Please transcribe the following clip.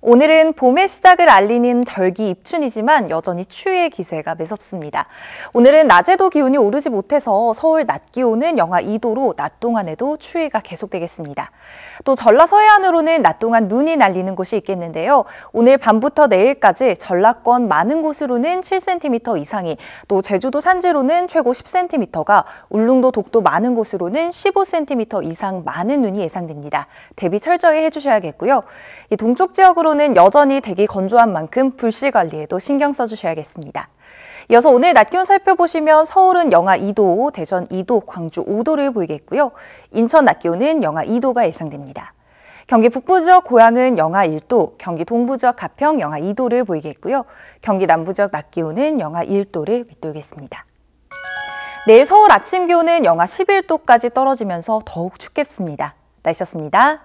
오늘은 봄의 시작을 알리는 절기 입춘이지만 여전히 추위의 기세가 매섭습니다. 오늘은 낮에도 기온이 오르지 못해서 서울 낮 기온은 영하 2도로 낮 동안에도 추위가 계속되겠습니다. 또 전라 서해안으로는 낮 동안 눈이 날리는 곳이 있겠는데요. 오늘 밤부터 내일까지 전라권 많은 곳으로는 7cm 이상이, 또 제주도 산지로는 최고 10cm가, 울릉도 독도 많은 곳으로는 15cm 이상 많은 눈이 예상됩니다. 대비 철저히 해주셔야겠고요. 이 동쪽 지역으로 내일로는 여전히 대기 건조한 만큼 불씨 관리에도 신경 써주셔야겠습니다. 이어서 오늘 낮 기온 살펴보시면 서울은 영하 2도, 대전 2도, 광주 5도를 보이겠고요. 인천 낮 기온은 영하 2도가 예상됩니다. 경기 북부 지역 고양은 영하 1도, 경기 동부 지역 가평 영하 2도를 보이겠고요. 경기 남부 지역 낮 기온은 영하 1도를 밑돌겠습니다. 내일 서울 아침 기온은 영하 11도까지 떨어지면서 더욱 춥겠습니다. 날씨였습니다.